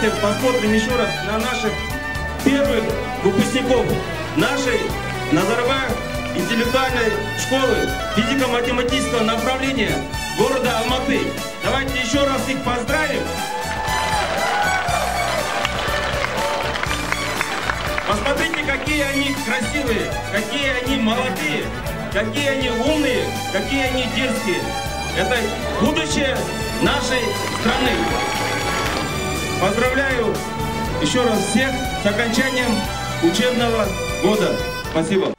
Давайте посмотрим еще раз на наших первых выпускников нашей Назарбаев интеллектуальной школы физико-математического направления города Алматы. Давайте еще раз их поздравим. Посмотрите, какие они красивые, какие они молодые, какие они умные, какие они дерзкие. Это будущее нашей страны. Поздравляю еще раз всех с окончанием учебного года. Спасибо.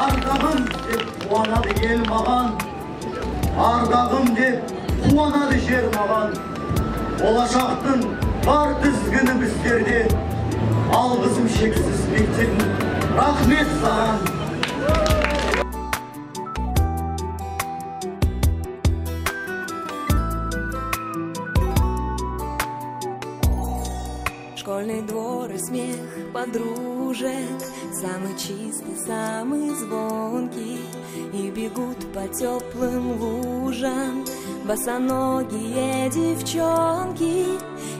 Ардағым деп қуанады ел маған ардағым деп қуанады жер маған болашақтың бар тізгіні біздерде алғысым шексіз мектебім рахмет саған Школьный двор и смех подружек Самый чистый, самый звонкий И бегут по теплым лужам Босоногие девчонки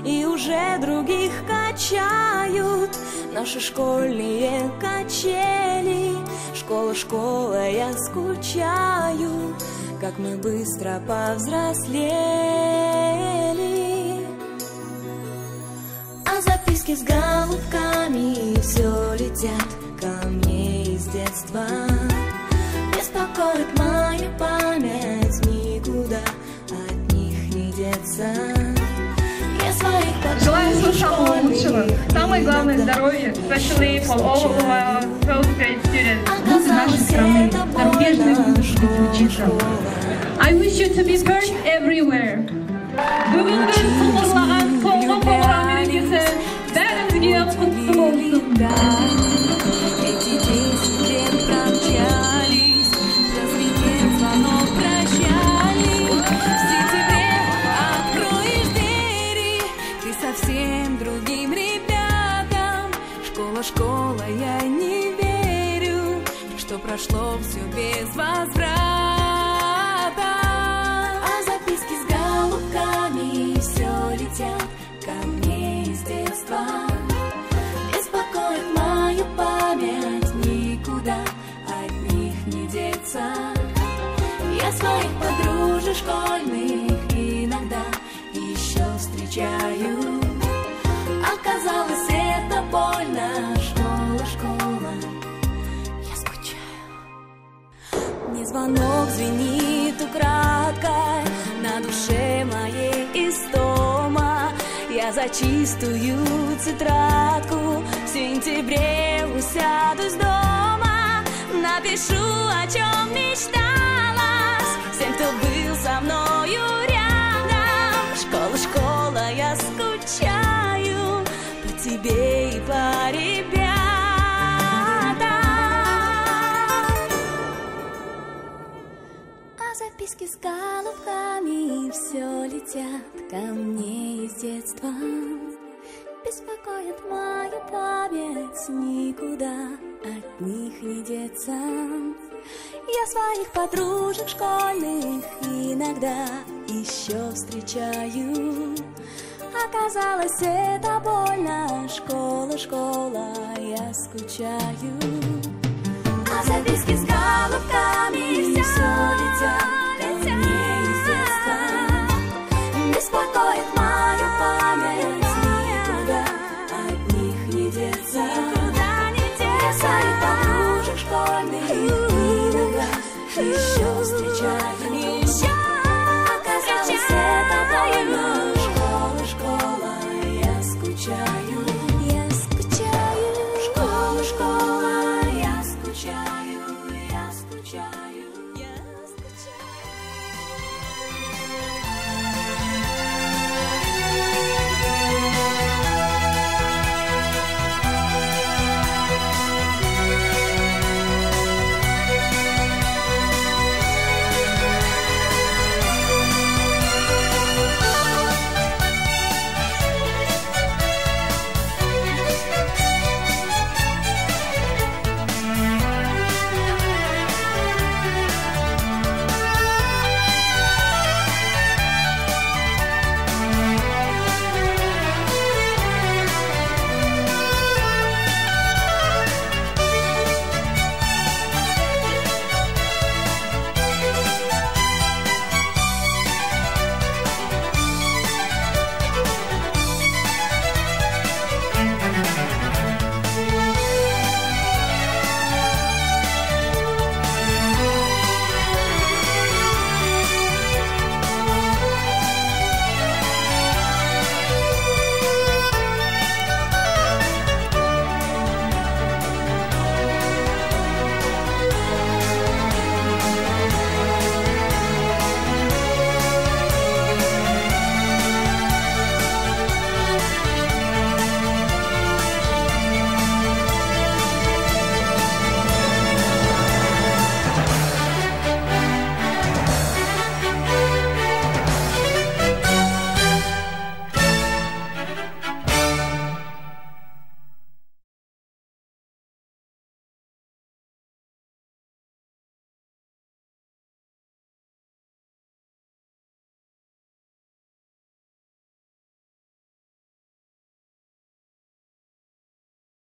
И уже других качают Наши школьные качели. Школа, школа, я скучаю Как мы быстро повзрослели. А записки с голубками Желаю всего самого школьных лучшего. Самое главное никогда здоровье, не especially for all of our встречаю. 12th grade students. Люди нашей страны, зарубежные выпускники учиться. I wish you to be first everywhere. Бүгінгі құтқарылаған соңғы қоңырау мерекесі бәрімізге құтты болсын. Прошло все без возврата. звонок звенит украдкой На душе моей истома Я за чистую тетрадку В сентябре усяду с дома. Напишу, о чем мечтала, Всем, кто был со мною рядом. Школа, школа, я скучаю. Все летят ко мне из детства. Беспокоит мою память, никуда от них не деться. Я своих подружек школьных иногда еще встречаю. Оказалось, это больно, школа, школа, я скучаю. А записки с голубками все летят